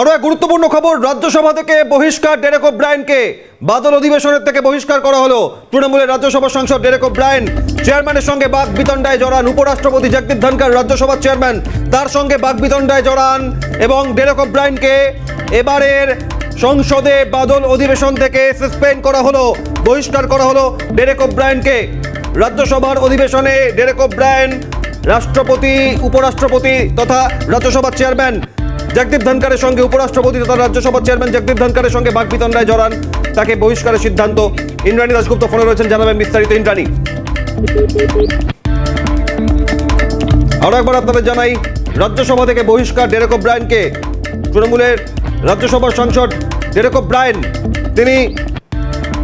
আরও এক গুরুত্বপূর্ণ খবর, রাজ্যসভা থেকে বহিষ্কার ডেরেক ব্রায়নকে বাদল অধিবেশনের থেকে বহিষ্কার করা হলো। তৃণমূলের রাজ্যসভা সাংসদ ডেরেক ব্রায়ন চেয়ারম্যানের সঙ্গে বাক বিতণ্ডায় জড়ান উপরাষ্ট্রপতি জগদীপ ধনকর রাজ্যসভার চেয়ারম্যান তার সঙ্গে বাক বিতণ্ডায় জড়ান এবং ডেরেক ও ব্রায়নকে এবারের সংসদে বাদল অধিবেশন থেকে সাসপেন্ড করা হলো, বহিষ্কার করা হলো ডেরেক ব্রায়নকে রাজ্যসভার অধিবেশনে ডেরেক ব্রায়ন রাষ্ট্রপতি, উপরাষ্ট্রপতি তথা রাজ্যসভার চেয়ারম্যান জগদীপ ধনকারের সঙ্গে উপরাষ্ট্রপতি তথা রাজ্যসভার চেয়ারম্যান জগদীপ ধনকারের সঙ্গে বাগবিতণ্ডায় জড়ান। তাকে বহিষ্কারের সিদ্ধান্ত। ইন্দ্রাণী দাসগুপ্ত ফোনে রয়েছেন, জানাবেন বিস্তারিত। ইন্দ্রাণী। আরও একবার আপনাদের জানাই, রাজ্যসভা থেকে বহিষ্কার ডেরেক ব্রায়নকে তৃণমূলের রাজ্যসভার সাংসদ ডেরেক ব্রায়ন তিনি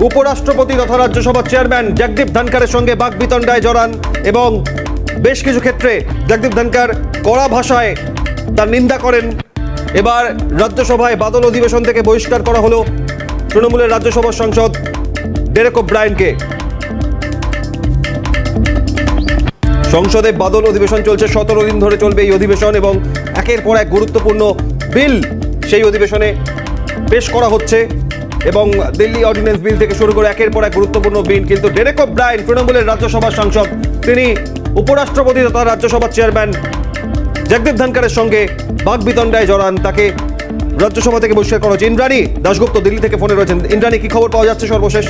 উপরাষ্ট্রপতি তথা রাজ্যসভার চেয়ারম্যান জগদীপ ধনকরের সঙ্গে বাগবিতণ্ডায় জড়ান এবং বেশ কিছু ক্ষেত্রে জগদীপ ধনকার কড়া ভাষায় তার নিন্দা করেন। এবার রাজ্যসভায় বাদল অধিবেশন থেকে বহিষ্কার করা হলো তৃণমূলের রাজ্যসভার সাংসদ ডেরেক ব্রায়নকে সংসদে বাদল অধিবেশন চলছে, সতেরো দিন ধরে চলবে এই অধিবেশন এবং একের পর এক গুরুত্বপূর্ণ বিল সেই অধিবেশনে পেশ করা হচ্ছে এবং দিল্লি অর্ডিন্যান্স বিল থেকে শুরু করে একের পর এক গুরুত্বপূর্ণ বিল কিন্তু ডেরেক ব্রায়ন তৃণমূলের রাজ্যসভার সাংসদ, তিনি উপরাষ্ট্রপতি তথা রাজ্যসভার চেয়ারম্যান জগদীপ ধনকারের সঙ্গে বাগবিতণ্ডায় জড়ান তাকে রাজ্যসভা থেকে বহিষ্কার করা হয়েছে। ইন্দ্রাণী দাশগুপ্ত দিল্লি থেকে ফোনে রয়েছেন। ইন্দ্রাণী, কি খবর পাওয়া যাচ্ছে সর্বশেষ?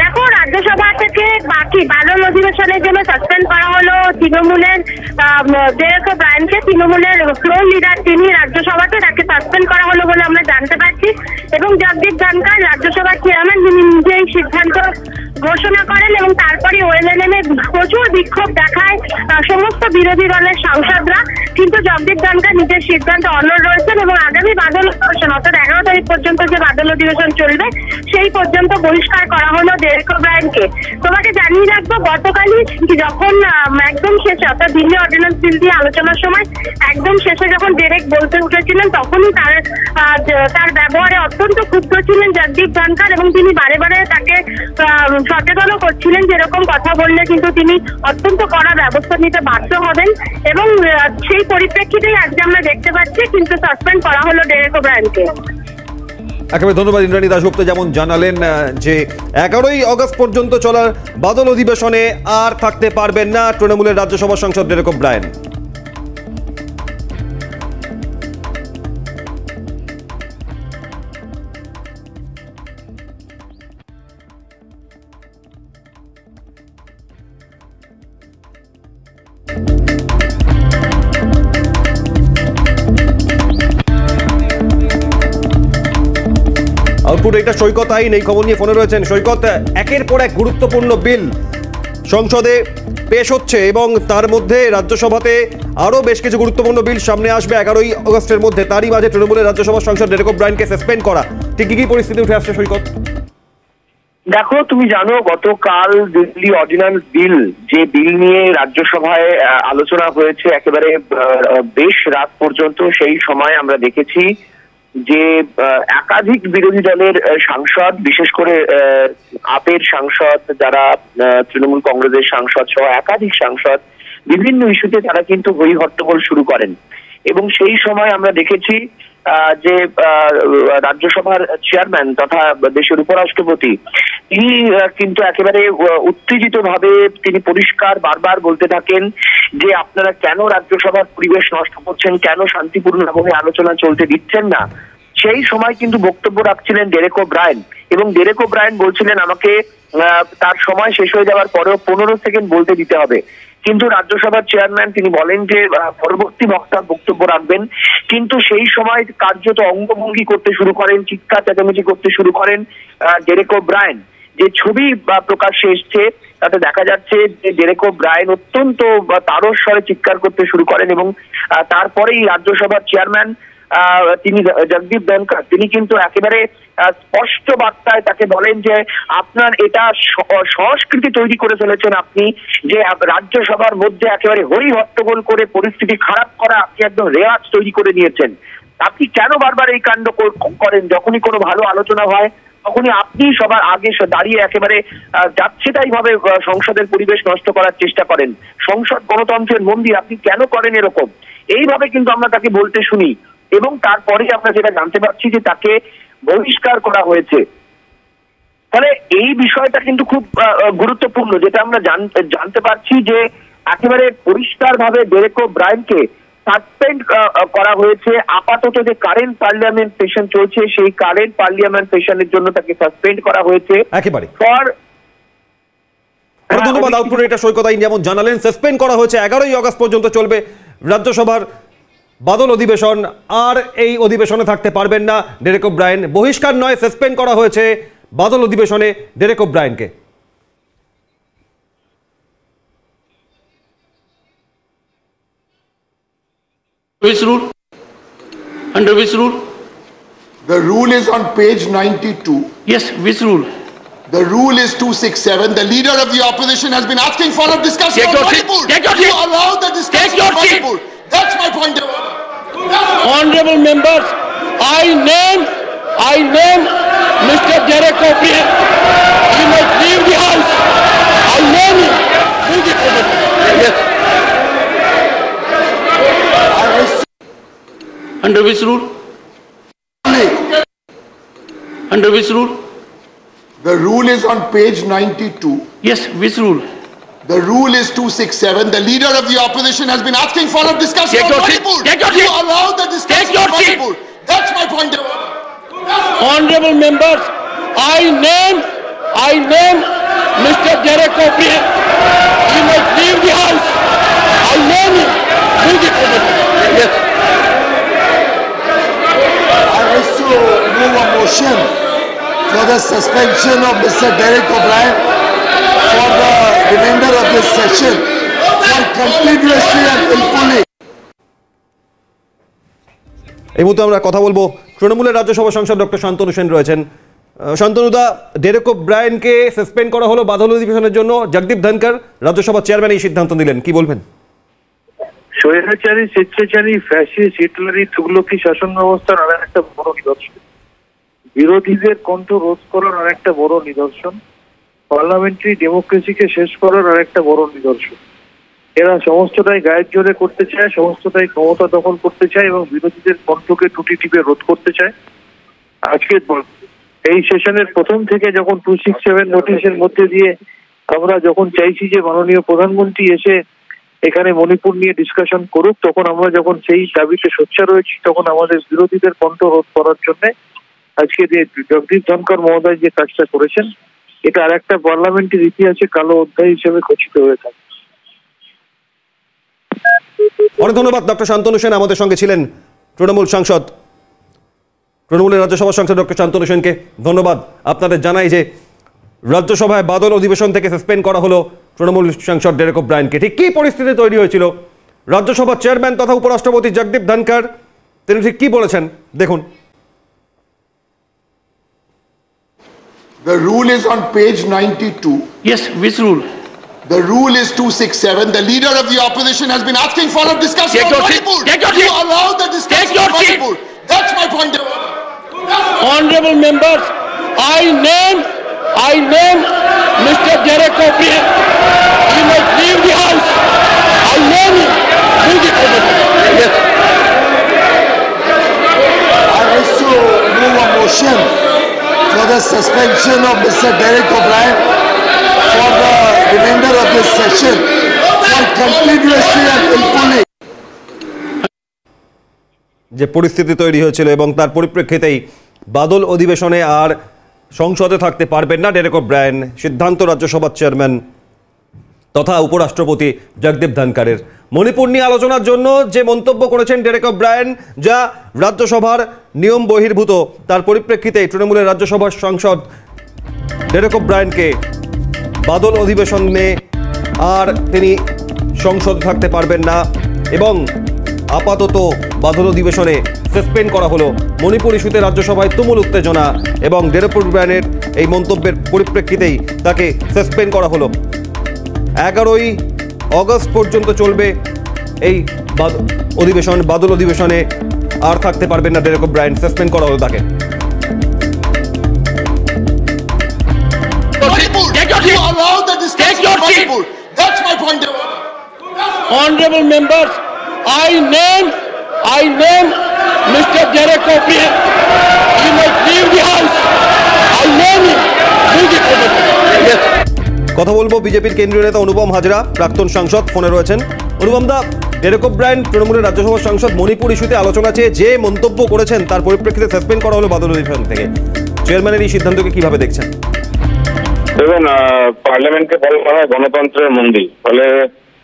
দেখো, রাজ্যসভা থেকে বাকি বাদল অধিবেশনের জন্য সাসপেন্ড করা হলো তৃণমূলের ডেরেক ব্রায়নকে তৃণমূলের ফ্লোর লিডার তিনি রাজ্যসভাতে তাকে সাসপেন্ড করা হলো বলে আমরা জানতে পারছি। এবং জগদীপ ধনকর রাজ্যসভার চেয়ারম্যান তিনি নিজেই সিদ্ধান্ত ঘোষণা করেন এবং তারপরে ওয়েলেনে প্রচুর বিক্ষোভ দেখায় সমস্ত বিরোধী দলের সাংসদরা। কিন্তু জগদীপ ধনকর নিজের সিদ্ধান্ত অনড় রয়েছেন এবং আগামী বাদল অধিবেশন, অর্থাৎ এগারো তারিখ পর্যন্ত যে বাদল অধিবেশন চলবে, সেই পর্যন্ত বহিষ্কার করা হলো ডেরেক ব্রায়নকে তোমাকে জানিয়ে রাখব, গতকালই যখন একদম শেষে, অর্থাৎ দিল্লি অর্ডিন্যান্স বিল দিয়ে আলোচনার সময় একদম শেষে যখন ডেরেক বলতে উঠেছিলেন, তখনই তার তার ব্যবহারে অত্যন্ত ক্ষুব্ধ ছিলেন জগদীপ ধনকর এবং তিনি বারে বারে তাকে সচেতনও করছিলেন যেরকম কথা বললে কিন্তু তিনি অত্যন্ত কড়া ব্যবস্থা নিতে বাধ্য হবেন এবং সেই পরিপ্রেক্ষিতেই আজকে আমরা দেখতে পাচ্ছি কিন্তু সাসপেন্ড করা হলো ডেরেক ও ব্রায়নকে একেবারে ধন্যবাদ ইন্দ্রাণী দাশগুপ্ত, যেমন জানালেন যে এগারোই অগস্ট পর্যন্ত চলার বাদল অধিবেশনে আর থাকতে পারবেন না তৃণমূলের রাজ্যসভার সাংসদ ডেরেক ব্রায়ন আউটপুট এটা সৈকত আইন এই খবর নিয়ে ফোনে রয়েছেন সৈকত। একের পর এক গুরুত্বপূর্ণ বিল সংসদে পেশ হচ্ছে এবং তার মধ্যে রাজ্যসভাতে আরও বেশ কিছু গুরুত্বপূর্ণ বিল সামনে আসবে এগারোই আগস্টের মধ্যে। তারই মাঝে তৃণমূলের রাজ্যসভার সাংসদ ডেরেক ব্রায়নকে সাসপেন্ড করা। ঠিক কি কি পরিস্থিতি উঠে আসছে সৈকত? দেখো, তুমি জানো গতকাল দিল্লি অর্ডিন্যান্স বিল, যে বিল নিয়ে রাজ্যসভায় আলোচনা হয়েছে, একেবারে বেশ রাত পর্যন্ত সেই সময় আমরা দেখেছি। যে একাধিক বিরোধী দলের সাংসদ, বিশেষ করে আপের সাংসদ যারা তৃণমূল কংগ্রেসের সাংসদ সহ একাধিক সাংসদ, বিভিন্ন ইস্যুতে তারা কিন্তু হই হট্টগোল শুরু করেন। এবং সেই সময় আমরা দেখেছি যে রাজ্যসভার চেয়ারম্যান তথা দেশের উপরাষ্ট্রপতি, তিনি কিন্তু একেবারে উত্তেজিত ভাবে তিনি পরিষ্কার বারবার বলতে থাকেন যে আপনারা কেন রাজ্যসভার পরিবেশ নষ্ট করছেন, কেন শান্তিপূর্ণভাবে আলোচনা চলতে দিচ্ছেন না? সেই সময় কিন্তু বক্তব্য রাখছিলেন ডেরেকো ব্রায়ন এবং ডেরেকো ব্রায়ন বলছিলেন আমাকে তার সময় শেষ হয়ে যাওয়ার পরেও পনেরো সেকেন্ড বলতে দিতে হবে। কিন্তু রাজ্যসভার চেয়ারম্যান তিনি বলেন যে পরবর্তী বক্তা বক্তব্য রাখবেন। কিন্তু সেই সময় কার্যত অঙ্গভঙ্গি করতে শুরু করেন, চিৎকার চেঁচামেচি করতে শুরু করেন ডেরেকো ব্রায়ন যে ছবি প্রকাশ্যে এসছে, তাতে দেখা যাচ্ছে যে ডেরেকো ব্রায়ন অত্যন্ত, বা তারস্বরে স্বরে চিৎকার করতে শুরু করেন এবং তারপরেই রাজ্যসভার চেয়ারম্যান তিনি জগদীপ ধনকর তিনি কিন্তু একেবারে স্পষ্ট বার্তায় তাকে বলেন যে আপনার এটা সংস্কৃতি তৈরি করে ফেলেছেন আপনি যে রাজ্যসভার মধ্যে একেবারে হই হট্টগোল করে পরিস্থিতি খারাপ করা আপনি একদম রেওয়াজ তৈরি করে নিয়েছেন। আপনি কেন বারবার এই কাণ্ড করেন? যখনই কোনো ভালো আলোচনা হয় তখনই আপনি সবার আগে দাঁড়িয়ে একেবারে আহ, যাচ্ছেতাই ভাবে সংসদের পরিবেশ নষ্ট করার চেষ্টা করেন। সংসদ গণতন্ত্রের মন্দির আপনি কেন করেন এরকম? এইভাবে কিন্তু আমরা তাকে বলতে শুনি। এবং তারপরে আমরা যেটা জানতে পারছি যে তাকে বহিষ্কার করা হয়েছে। তাহলে এই বিষয়টা কিন্তু খুব গুরুত্বপূর্ণ যেটা আমরা জানতে পারছি যে একেবারে পরিষ্কার ভাবে ডেরেকো ব্রায়ানকে সাসপেন্ড করা হয়েছে। আপাতত যে কারেন্ট পার্লিয়ামেন্ট সেশন চলছে সেই কারেন্ট পার্লিয়ামেন্ট সেশনের জন্য তাকে সাসপেন্ড করা হয়েছে। একেবারে। ফর ধন্যবাদ আউটপুট এটা সৈকত আইন যেমন জানালেন সাসপেন্ড করা হয়েছে এগারোই আগস্ট পর্যন্ত চলবে রাজ্যসভার বাদল অধিবেশন আর এই অধিবেশনে থাকতে পারবেন না ডেরেক ব্রায়ন বহিষ্কার নয় সাসপেন্ড করা হয়েছে বাদল অধিবেশনে ডেরেক ব্রায়নকে Which rule? Under which rule? The rule is on page 92. Yes, which rule? The rule is 267. The leader of the opposition has been asking for a discussion Take on. Manipur. Take your you seat. allow the discussion Take your on seat. Manipur. That's my point. Honorable members, I name, I name Mr. Derek O'Brien. He must leave the house. I name him. Leave the house. Yes. Under which rule? Under which rule? The rule is on page 92. Yes, which rule? The rule is 267. The leader of the opposition has been asking for a discussion Take on your seat. Manipur. Take your you seat. allow the discussion Take your on seat. Manipur. That's my point. of order. Honorable members, I name, I name Mr. Derek O'Brien. He must leave the house. I name him. Leave the house. Yes. I wish to move a motion for the suspension of Mr. Derek O'Brien for the remainder of this session. For continuously and willfully এই মুহূর্তে আমরা কথা বলব তৃণমূলের রাজ্যসভা সাংসদ doctor Shantanu Sen রয়েছেন। আহ, শান্তনুদা Derek ব্রায়নকে suspend করা হলো বাদল অধিবেশনের জন্য। জগদীপ ধনকর রাজ্যসভার চেয়ারম্যান এই সিদ্ধান্ত নিলেন। কি বলবেন? স্বৈরাচারী স্বেচ্ছাচারী ফ্যাসিস্ট হিটলারি তুগলকি শাসন ব্যবস্থার আর একটা বড় নিদর্শন। বিরোধীদের কণ্ঠ রোধ করার আর একটা বড় নিদর্শন। পার্লামেন্টারি ডেমোক্রেসিকে শেষ করার আর একটা বড় নিদর্শন। এরা সমস্তটাই গায়ের জোরে করতে চায়, সমস্তটাই ক্ষমতা দখল করতে চায় এবং বিরোধীদের কণ্ঠকে টুটি টিপে রোধ করতে চায়। আজকে এই সেশনের প্রথম থেকে যখন টু সিক্স সেভেন নোটিশের মধ্যে দিয়ে আমরা যখন চাইছি যে মাননীয় প্রধানমন্ত্রী এসে এখানে মণিপুর নিয়ে ডিসকাশন করুক, তখন আমরা যখন সেই দাবিতে সোচ্চার রয়েছি তখন আমাদের বিরোধীদের কণ্ঠ রোধ করার জন্য আজকে যে জগদীপ ধনকর মহোদয় যে কাজটা করেছেন এটা আর একটা পার্লামেন্টের ইতিহাসে কালো অধ্যায় হিসেবে খচিত হয়ে থাকে। অনেক ধন্যবাদ, ডক্টর শান্তনু সেন। আমাদের সঙ্গে ছিলেন তৃণমূল সাংসদ, তৃণমূলের রাজ্যসভা সাংসদ ডক্টর শান্তনু সেনকে। ধন্যবাদ। আপনাদের জানাই যে রাজ্যসভায় বাদল অধিবেশন থেকে সাসপেন্ড করা হলো তৃণমূল সাংসদ ডেরেক ব্রায়নকে ঠিক কী পরিস্থিতি তৈরি হয়েছিল? রাজ্যসভার চেয়ারম্যান তথা উপরাষ্ট্রপতি জগদীপ ধনকর তিনি ঠিক কী বলেছেন? দেখুন। The rule is on page 92. Yes, which rule? The rule is 267. The leader of the opposition has been asking for a discussion Take on your. Manipur. Take your you seat. allow the discussion Take your on seat. Manipur. That's my point. Honorable members, I name, I name Mr. Derek O'Brien. He must leave the house. I name him. Leave the. Yes. I wish to move a motion for the suspension of Mr. Derek O'Brien for the remainder of this session for continuously and willfully যে পরিস্থিতি তৈরি হয়েছিল এবং তার পরিপ্রেক্ষিতেই বাদল অধিবেশনে আর সংসদে থাকতে পারবেন না ডেরেক ব্রায়ন সিদ্ধান্ত রাজ্যসভার চেয়ারম্যান তথা উপরাষ্ট্রপতি জগদীপ ধনকরের মণিপুর নিয়ে আলোচনার জন্য যে মন্তব্য করেছেন ডেরেক ব্রায়ন যা রাজ্যসভার নিয়ম বহির্ভূত, তার পরিপ্রেক্ষিতে তৃণমূলের রাজ্যসভার সাংসদ ডেরেক ব্রায়নকে বাদল অধিবেশনে আর তিনি সংসদ থাকতে পারবেন না এবং আপাতত বাদল অধিবেশনে সাসপেন্ড করা হলো মণিপুর ইস্যুতে রাজ্যসভায় তুমুল উত্তেজনা এবং ডেরেপুর ব্রায়নের এই মন্তব্যের পরিপ্রেক্ষিতেই তাকে সাসপেন্ড করা হলো। এগারোই অগস্ট পর্যন্ত চলবে এই বাদ- অধিবেশন বাদল অধিবেশনে আর থাকতে পারবেন না ডেরেক ব্রায়ন সাসপেন্ড করা হলো তাকে. Honorable members, I name, I name Mr. Derek O'Brien. He must leave the house. I name him. Yes. কথা বলব বিজেপির কেন্দ্রীয় নেতা অনুপম হাজরা, প্রাক্তন সাংসদ, ফোনে রয়েছেন। অনুপম দা ডেরেক ব্রায়ন তৃণমূলের রাজ্যসভার সাংসদ মণিপুর ইস্যুতে আলোচনা চেয়ে যে মন্তব্য করেছেন তার পরিপ্রেক্ষিতে সাসপেন্ড করা হলো বাদল অধিবেশন থেকে। চেয়ারম্যানের এই সিদ্ধান্তকে কীভাবে দেখছেন? দেখুন পার্লামেন্টকে বলা হয় গণতন্ত্রের মন্দির। ফলে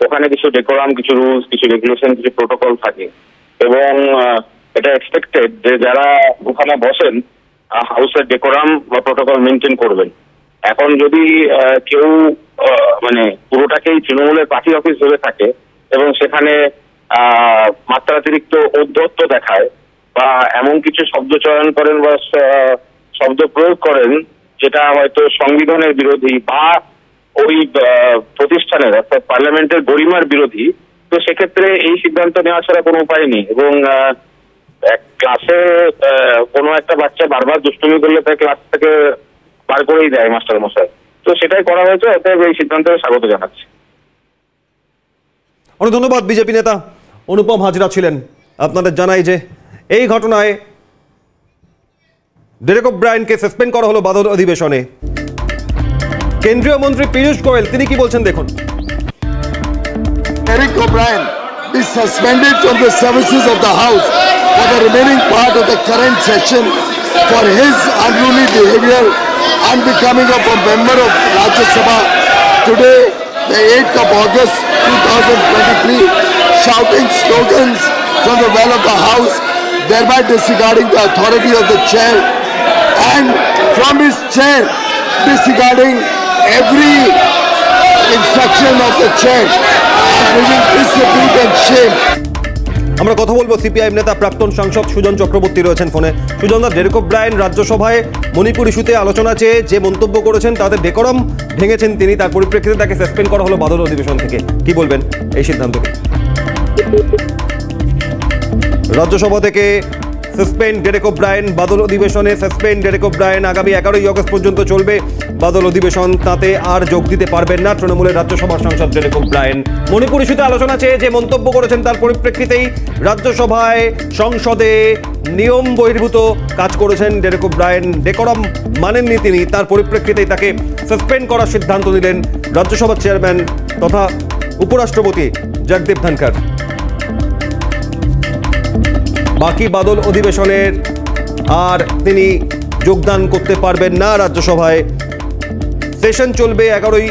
ওখানে কিছু ডেকোরাম কিছু রুলস কিছু রেগুলেশন কিছু প্রোটোকল থাকে। এবং এটা এক্সপেক্টেড যে যারা ওখানে বসেন হাউসের ডেকোরাম বা প্রোটোকল মেনটেন করবেন। এখন যদি কেউ মানে পুরোটাকেই তৃণমূলের পার্টি অফিস ভেবে থাকে এবং সেখানে মাত্রাতিরিক্ত ঔদ্ধত্য দেখায় বা এমন কিছু শব্দ চয়ন করেন বা শব্দ প্রয়োগ করেন, যেটা হয়তো সংবিধানের বিরোধী বা ওই প্রতিষ্ঠানের অর্থাৎ পার্লামেন্টের গরিমার বিরোধী, তো সেক্ষেত্রে এই সিদ্ধান্ত নেওয়া ছাড়া কোনো উপায় নেই এবং ক্লাসে কোনো একটা বাচ্চা বারবার দুষ্টুমি করলে তাকে ক্লাস থেকে বার করেই দেয় মাস্টার মশাই। তো সেটাই করা হয়েছে অতএব এই সিদ্ধান্তকে স্বাগত জানাচ্ছি। অনেক ধন্যবাদ বিজেপি নেতা। অনুপম হাজরা ছিলেন। আপনাদের জানাই যে এই ঘটনায় ডেরেক ব্রায়নকে সাসপেন্ড করা হলো বাদল অধিবেশনে। কেন্দ্রীয় মন্ত্রী পীযূষ গোয়েল তিনি কি বলছেন দেখুন। Eric O'Brien be suspended from the services of the House for the remaining part of the current session for his unruly behavior unbecoming of a member of Rajya Sabha. Today, the 8th of August 2023, shouting slogans from the well of the House, thereby disregarding the authority of the chair and from his chair disregarding every instruction of the chair and bringing disrepute and shame আমরা কথা বলব CPIM নেতা প্রাক্তন সাংসদ সুজন চক্রবর্তী রয়েছেন ফোনে। সুজনদা Derek Brien রাজ্যসভায় মণিপুর ইস্যুতে আলোচনা চেয়ে যে মন্তব্য করেছেন তাদের ডেকরম ভেঙেছেন তিনি, তার পরিপ্রেক্ষিতে তাকে সাসপেন্ড করা হলো বাদল অধিবেশন থেকে। কি বলবেন এই সিদ্ধান্তকে? রাজ্যসভা থেকে সাসপেন্ড ডেরেক ব্রায়ন বাদল অধিবেশনে সাসপেন্ড ডেরেক ব্রায়ন আগামী এগারোই আগস্ট পর্যন্ত চলবে। বাদল অধিবেশন। তাতে আর যোগ দিতে পারবেন না তৃণমূলের রাজ্যসভার সাংসদ ডেরেক ব্রায়ন মণিপুর ইস্যুতে আলোচনা চেয়ে যে মন্তব্য করেছেন তার পরিপ্রেক্ষিতেই রাজ্যসভায় সংসদে নিয়ম বহির্ভূত কাজ করেছেন ডেরেক ব্রায়ন ডেকরম মানেননি তিনি। তার পরিপ্রেক্ষিতেই তাকে সাসপেন্ড করার সিদ্ধান্ত নিলেন রাজ্যসভার চেয়ারম্যান তথা উপরাষ্ট্রপতি জগদীপ ধনখড়। বাকি বাদল অধিবেশনের আর তিনি যোগদান করতে পারবেন না রাজ্যসভায়। সেশন চলবে এগারোই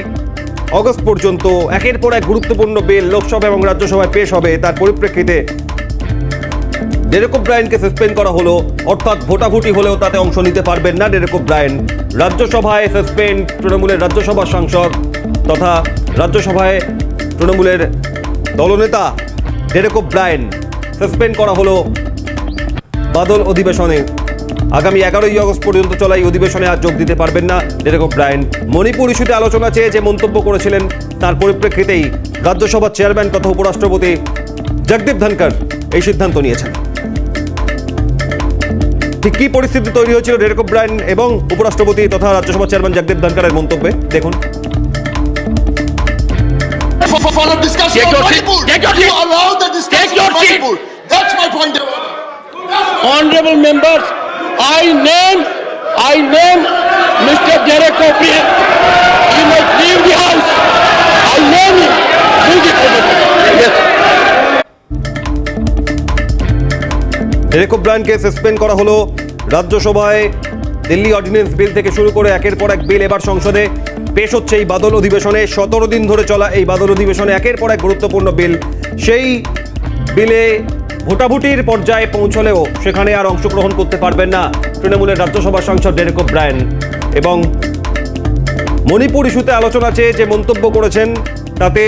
অগস্ট পর্যন্ত। একের পর এক গুরুত্বপূর্ণ বিল লোকসভা এবং রাজ্যসভায় পেশ হবে তার পরিপ্রেক্ষিতে। ডেরেক ব্রায়নকে সাসপেন্ড করা হলো। অর্থাৎ ভোটাভুটি হলেও তাতে অংশ নিতে পারবেন না ডেরেক ব্রায়ন। রাজ্যসভায় সাসপেন্ড তৃণমূলের রাজ্যসভার সাংসদ তথা রাজ্যসভায় তৃণমূলের দলনেতা ডেরেক ব্রায়ন। সাসপেন্ড করা হলো বাদল অধিবেশনে আগামী এগারোই আগস্ট পর্যন্ত চলা এই অধিবেশনে আর যোগ দিতে পারবেন না ডেরেক ব্রায়ন মণিপুর ইস্যুতে আলোচনা চেয়ে যে মন্তব্য করেছিলেন তার পরিপ্রেক্ষিতেই রাজ্যসভার চেয়ারম্যান তথা উপরাষ্ট্রপতি জগদীপ ধনকর এই সিদ্ধান্ত নিয়েছেন ঠিক কী পরিস্থিতি তৈরি হয়েছিল ডেরেক ব্রায়ন এবং উপরাষ্ট্রপতি তথা রাজ্যসভা চেয়ারম্যান জগদীপ ধনকরের মন্তব্যে দেখুন discussion Take on your seat. Manipur. Take your you seat. allow the discussion Take your on. Manipur. That's my point. Honorable members, I name, I name Mr. Derek O'Brien. He must leave the house. I name him. Yes. ব্রায়নকে suspend করা হলো রাজ্যসভায় Delhi ordinance বিল থেকে শুরু করে একের পর এক বিল এবার সংসদে পেশ হচ্ছে এই বাদল অধিবেশনে সতেরো দিন ধরে চলা এই বাদল অধিবেশনে একের পর এক গুরুত্বপূর্ণ বিল সেই বিলে ভোটাভুটির পর্যায়ে পৌঁছলেও সেখানে আর অংশগ্রহণ করতে পারবেন না তৃণমূলের রাজ্যসভার সাংসদ ডেরেক ব্রায়ন এবং মণিপুর ইস্যুতে আলোচনা চেয়ে যে মন্তব্য করেছেন, তাতে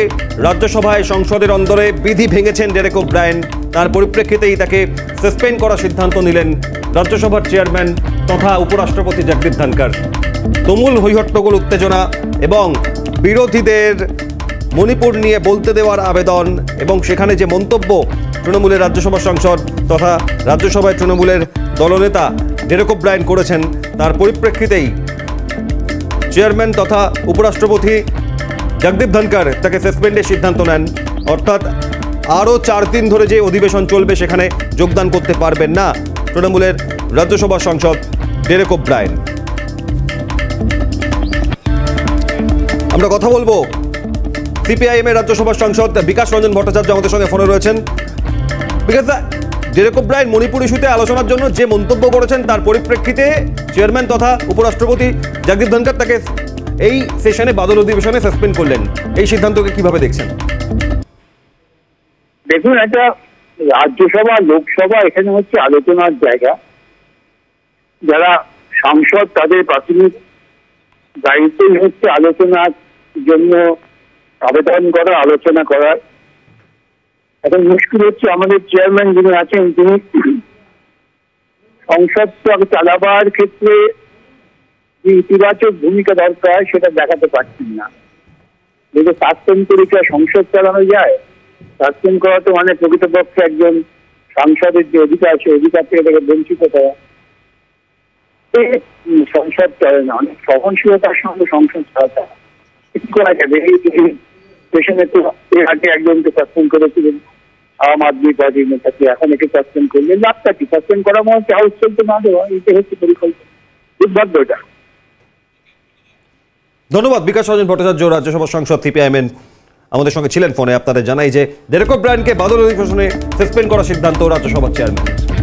রাজ্যসভায় সংসদের অন্দরে বিধি ভেঙেছেন ডেরেক ব্রায়ন তার পরিপ্রেক্ষিতেই তাকে সাসপেন্ড করার সিদ্ধান্ত নিলেন রাজ্যসভার চেয়ারম্যান তথা উপরাষ্ট্রপতি জগদীপ ধনকর তুমুল হৈহট্টগোল, উত্তেজনা এবং বিরোধীদের মণিপুর নিয়ে বলতে দেওয়ার আবেদন এবং সেখানে যে মন্তব্য তৃণমূলের রাজ্যসভার সাংসদ তথা রাজ্যসভায় তৃণমূলের দলনেতা ডেরেক ব্রায়ন করেছেন। তার পরিপ্রেক্ষিতেই চেয়ারম্যান তথা উপরাষ্ট্রপতি জগদীপ ধনকর তাকে সাসপেন্ডের সিদ্ধান্ত নেন। অর্থাৎ আরও চার দিন ধরে যে অধিবেশন চলবে সেখানে যোগদান করতে পারবেন না তৃণমূলের রাজ্যসভা সাংসদ ডেরেক ব্রায়ন আমরা কথা বলব সিপিআইএম এর রাজ্যসভার সাংসদ বিকাশ রঞ্জন ভট্টাচার্য আমাদের সঙ্গে ফোনে রয়েছেন। ডেরেক ব্রায়ন মণিপুর ইস্যুতে আলোচনার জন্য যে মন্তব্য করেছেন তার পরিপ্রেক্ষিতে চেয়ারম্যান তথা উপরাষ্ট্রপতি জগদীপ ধনকর তাকে এই সেশনে বাদল অধিবেশনে সাসপেন্ড করলেন। এই সিদ্ধান্তকে কীভাবে দেখছেন? দেখুন এটা রাজ্যসভা, লোকসভা এখানে হচ্ছে আলোচনার জায়গা। যারা সাংসদ, তাদের প্রাথমিক দায়িত্বই হচ্ছে আলোচনার জন্য আবেদন করা, আলোচনা করার। এখন মুশকিল হচ্ছে আমাদের চেয়ারম্যান যিনি আছেন, তিনি সংসদ চালাবার ক্ষেত্রে যে ইতিবাচক ভূমিকা দরকার, সেটা দেখাতে পারছেন না। যদি সাসপেন্ড করে কি সংসদ চালানো যায় সাসপেন্ড করা তো মানে প্রকৃতপক্ষে একজন সাংসদের যে অধিকার আছে অধিকার থেকে তাকে বঞ্চিত করা। সংসদ চলে না, অনেক সহনশীলতার সঙ্গে সংসদ চালাতে। কি করা যাবে? এই স্টেশনে তো এর আগে একজনকে সাসপেন্ড করেছিলেন আম আদমি পার্টির নেতাকে এখন একে সাসপেন্ড করলেন। লাভটা কি? সাসপেন্ড করা মনে হচ্ছে হাউস চলতে না দেওয়া, এটা হচ্ছে পরিকল্পনা। দুর্ভাগ্য এটা। ধন্যবাদ, বিকাশ রঞ্জন ভট্টাচার্য, রাজ্যসভার সাংসদ সিপিআইএম আমাদের সঙ্গে ছিলেন ফোনে। আপনাদের জানাই যে ডেরেকো ব্র্যান্ডকে বাদল অধিবেশনে সাসপেন্ড করার সিদ্ধান্ত রাজ্যসভার চেয়ারম্যান